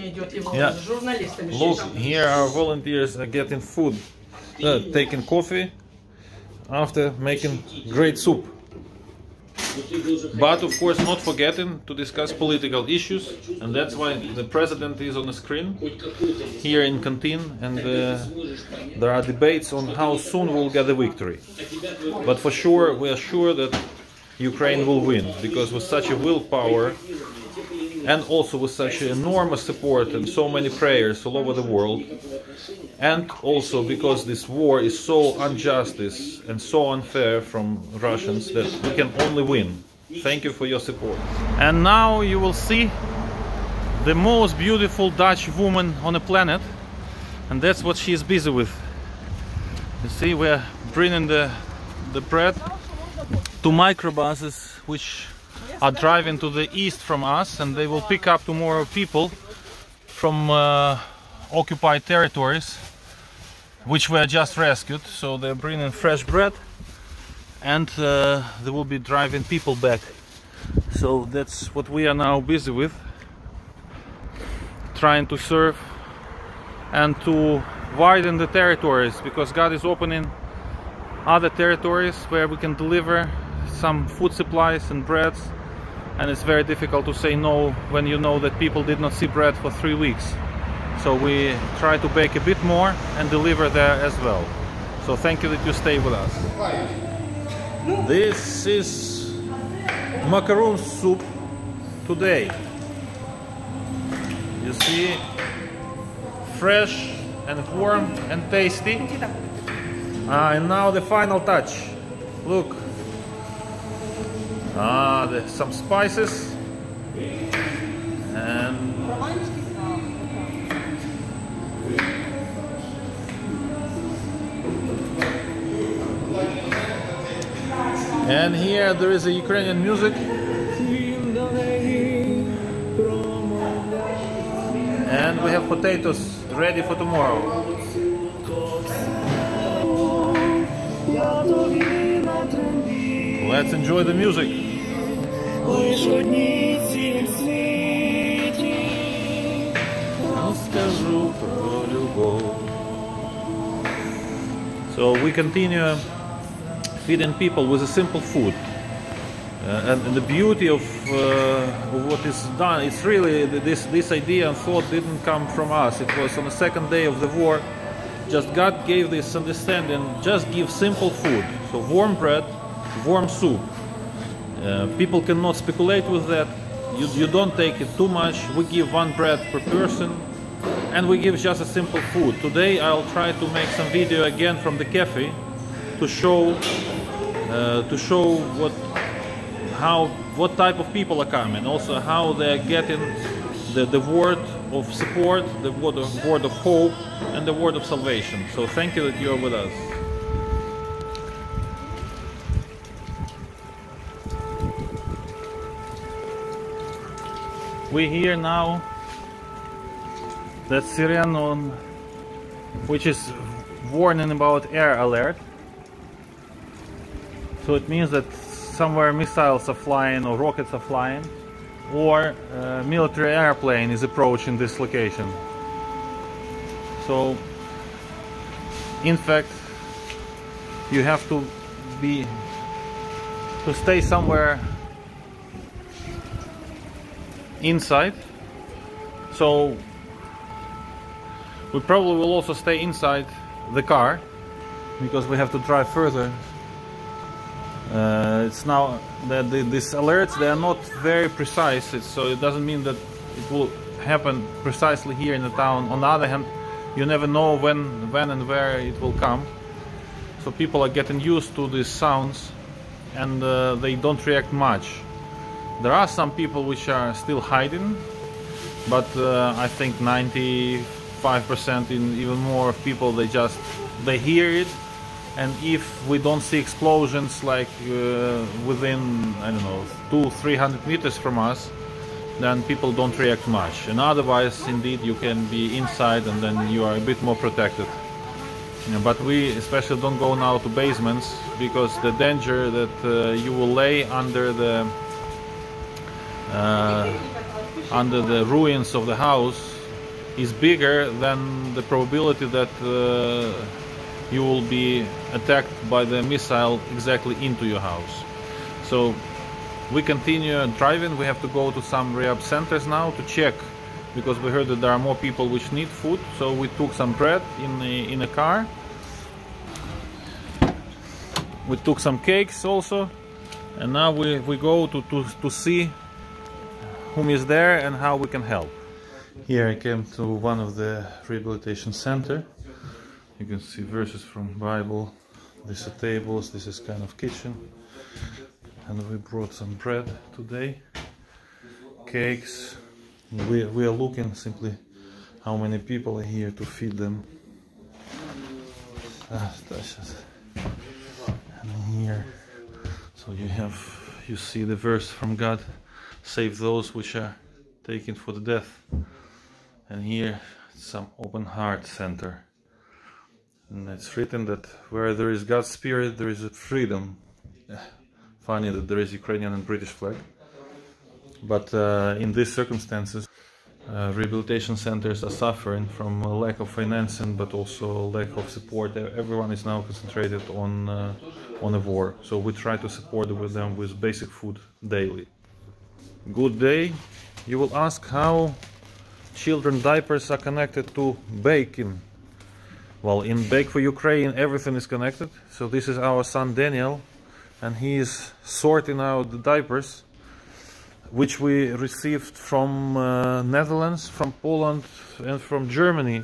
сегодня идет его Yeah. с журналистами. Look, Там here our volunteers are getting food, uh, taking coffee after making great soup. But of course, not forgetting to discuss political issues, and that's why the president is on the screen here in Canteen, and uh, there are debates on how soon we'll get the victory. But for sure, we are sure that Ukraine will win because with such a willpower and also with such enormous support and so many prayers all over the world, and also because this war is so unjust and so unfair from Russians that we can only win. Thank you for your support. And now you will see the most beautiful Dutch woman on the planet, and that's what she is busy with. You see, we're bringing the the bread to microbuses which are driving to the east from us and they will pick up tomorrow people from uh, occupied territories which were just rescued. So they're bringing fresh bread and uh, they will be driving people back. So that's what we are now busy with trying to serve and to widen the territories because God is opening other territories where we can deliver some food supplies and breads and it's very difficult to say no when you know that people did not see bread for three weeks. So we try to bake a bit more and deliver there as well. So thank you that you stay with us. This is macaroon soup today. You see fresh and warm and tasty. Ah, and now the final touch. Look. Ah, the, some spices. And and here there is a Ukrainian music. And we have potatoes ready for tomorrow. Let's enjoy the music Лиш одній цім світі Розкажу про любов. So we continue feeding people with a simple food. Uh, and, and the beauty of, uh, of what is done, it's really this, this idea and thought didn't come from us. It was on the second day of the war. Just God gave this understanding, just give simple food. So warm bread, warm soup. Uh, people cannot speculate with that. You, you don't take it too much. We give one bread per person and we give just a simple food. Today I'll try to make some video again from the cafe to show uh, to show what how what type of people are coming, also how they're getting the, the word of support, the word of, word of hope, and the word of salvation. So thank you that you are with us. We hear now that Syrian on which is warning about air alert. So it means that somewhere missiles are flying or rockets are flying or a military airplane is approaching this location. So in fact you have to be to stay somewhere inside. So we probably will also stay inside the car because we have to drive further. Uh, it's now that the, these alerts they are not very precise it's, so it doesn't mean that it will happen precisely here in the town. On the other hand you never know when when and where it will come. So people are getting used to these sounds and uh, they don't react much there are some people which are still hiding but uh, I think 95% in even more of people they just they hear it. And if we don't see explosions like uh, within I don't know two three hundred meters from us then people don't react much. And otherwise indeed you can be inside and then you are a bit more protected. But we especially don't go now to basements because the danger that uh, you will lay under the uh, under the ruins of the house is bigger than the probability that uh, you will be attacked by the missile exactly into your house. So we continue driving. We have to go to some rehab centers now to check because we heard that there are more people which need food. So we took some bread in a, in a car. We took some cakes also, and now we, we go to, to, to see whom is there and how we can help. Here I came to one of the rehabilitation center. You can see verses from Bible. These are tables. This is kind of kitchen, and we brought some bread today, cakes. We we are looking simply how many people are here to feed them. Ah, and here, so you have you see the verse from God, save those which are taken for the death. And here some open heart center. And it's written that where there is God's spirit there is freedom. Funny that there is Ukrainian and British flag. But uh, in these circumstances uh, rehabilitation centers are suffering from a lack of financing but also lack of support. Everyone is now concentrated on uh, on a war. So we try to support with them with basic food daily good day you will ask how children diapers are connected to baking. Well, in Bake for Ukraine, everything is connected. So this is our son Daniel, and he is sorting out the diapers, which we received from uh, Netherlands, from Poland, and from Germany.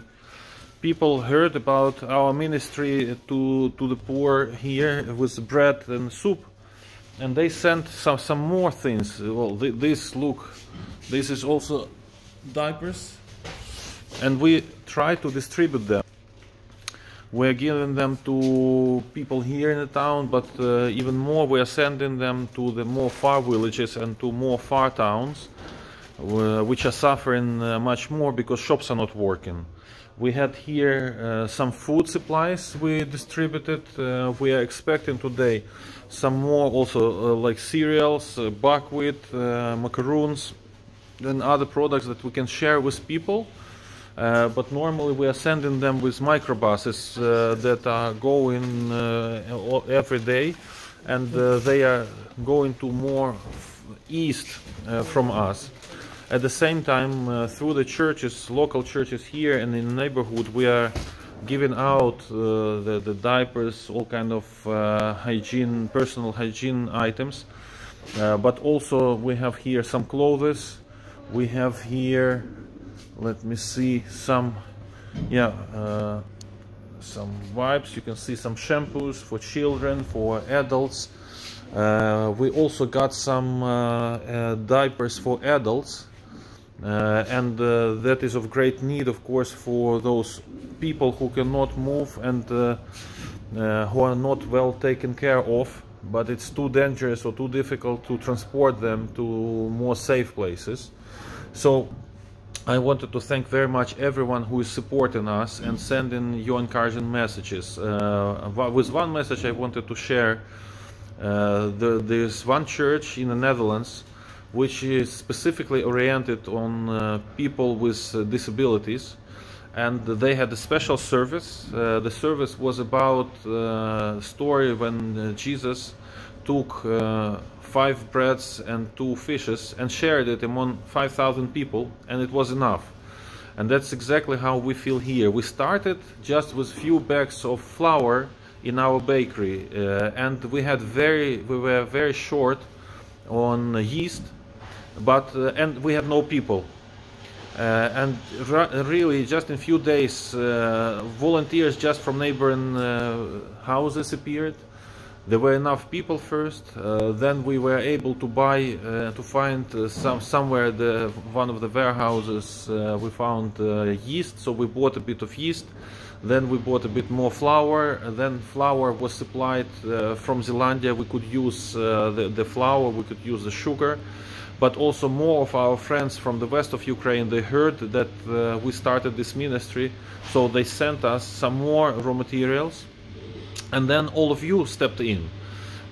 People heard about our ministry to to the poor here with bread and soup, and they sent some some more things. Well, th this look, this is also diapers and we try to distribute them. We're giving them to people here in the town, but uh, even more we are sending them to the more far villages and to more far towns, uh, which are suffering uh, much more because shops are not working. We had here uh, some food supplies we distributed. Uh, we are expecting today some more also uh, like cereals, buckwheat, macaroons, and other products that we can share with people. Uh, but normally we are sending them with microbuses uh, that are going uh, every day and uh, they are going to more east uh, from us. At the same time, uh, through the churches, local churches here and in the neighborhood, we are giving out the, the, diapers, all kind of hygiene, personal hygiene items. but also we have here some clothes, we have here let me see some yeah uh, some wipes. You can see some shampoos for children for adults. Uh, we also got some uh, uh diapers for adults uh, and uh, that is of great need of course for those people who cannot move and who are not well taken care of but it's too dangerous or too difficult to transport them to more safe places so I wanted to thank very much everyone who is supporting us and sending your encouraging messages. Uh, with one message I wanted to share, uh, the, there's one church in the Netherlands which is specifically oriented on uh, people with uh, disabilities and they had a special service. Uh, the service was about a uh, story when Jesus took five breads and two fishes and shared it among 5,000 people and it was enough. And that's exactly how we feel here. We started just with few bags of flour in our bakery uh, and we had very we were very short on yeast but uh, and we had no people. Uh, and really just in few days uh, volunteers just from neighboring uh, houses appeared. There were enough people first uh, then we were able to buy uh, to find uh, some somewhere the one of the warehouses uh, we found uh, yeast. So we bought a bit of yeast. Then we bought a bit more flour. Then flour was supplied uh, from Zealandia. We could use the, the flour. We could use the sugar but also more of our friends from the west of Ukraine they heard that we started this ministry so they sent us some more raw materials. And then all of you stepped in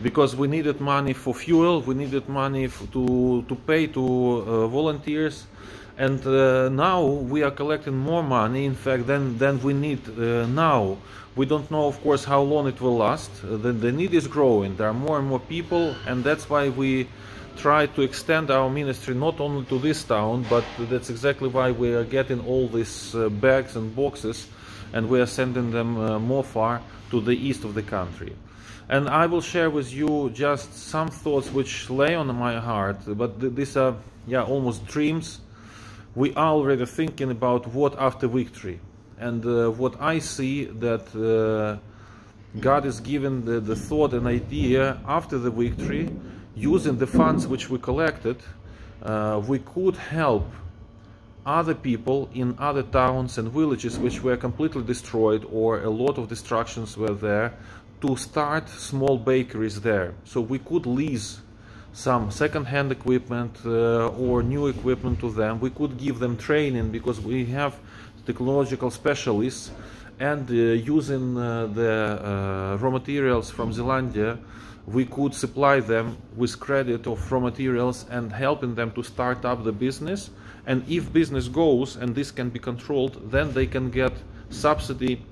because we needed money for fuel we needed money to to pay to uh, volunteers. And uh, now we are collecting more money. In fact than than we need uh, now. We don't know of course how long it will last. Uh, the, the need is growing. There are more and more people and that's why we try to extend our ministry not only to this town but that's exactly why we are getting all these uh, bags and boxes and we are sending them uh, more far to the east of the country and I will share with you just some thoughts which lay on my heart but th these are yeah almost dreams we are already thinking about what after victory. And uh, what I see that uh, God is giving the, the thought and idea after the victory, using the funds which we collected, uh, we could help other people in other towns and villages which were completely destroyed or a lot of destructions were there to start small bakeries there. So we could lease some second-hand equipment uh, or new equipment to them. We could give them training because we have technological specialists and uh, using uh, the uh, raw materials from Zealandia we could supply them with credit of raw materials and helping them to start up the business. And if business goes and this can be controlled then they can get subsidy.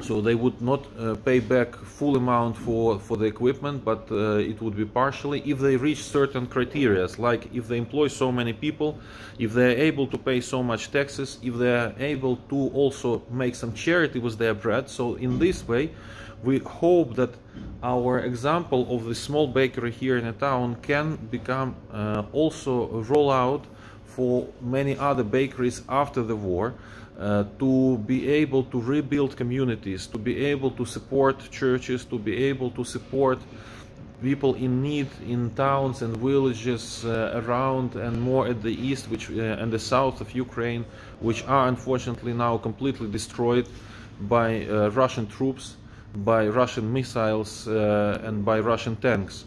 So they would not uh, pay back full amount for for the equipment but uh, it would be partially. If they reach certain criteria like if they employ so many people if they're able to pay so much taxes if they're able to also make some charity with their bread. So in this way we hope that our example of the small bakery here in a town can become uh, also a rollout for many other bakeries after the war uh, to be able to rebuild communities, to be able to support churches, to be able to support people in need in towns and villages uh, around and more at the east which uh, and the south of Ukraine which are unfortunately now completely destroyed by uh, Russian troops by Russian missiles uh, and by Russian tanks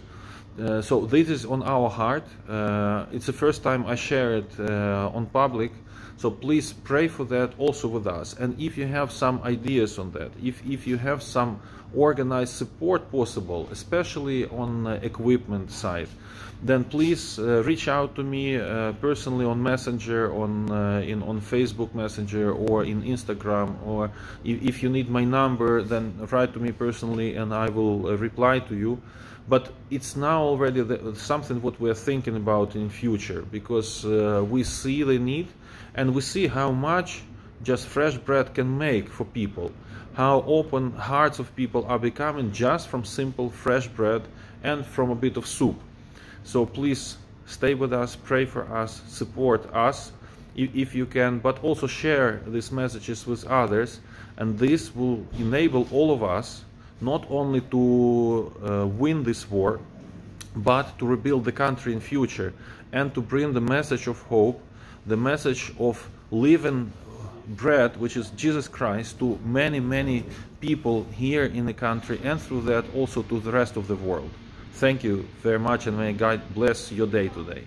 uh, so this is on our heart. Uh, it's the first time I share it on public. So please pray for that also with us. And if you have some ideas on that, if, if you have some organized support possible, especially on equipment side, then please uh, reach out to me uh, personally on Messenger, on uh, in on Facebook Messenger, or in Instagram. Or if, if, you need my number, then write to me personally, and I will reply to you but it's now already the, something what we're thinking about in future because uh, we see the need and we see how much just fresh bread can make for people how open hearts of people are becoming just from simple fresh bread and from a bit of soup. So please stay with us pray for us support us if you can but also share these messages with others. And this will enable all of us not only to uh, win this war, but to rebuild the country in future and to bring the message of hope, the message of living bread, which is Jesus Christ, to many, many people here in the country and through that also to the rest of the world. Thank you very much and may God bless your day today.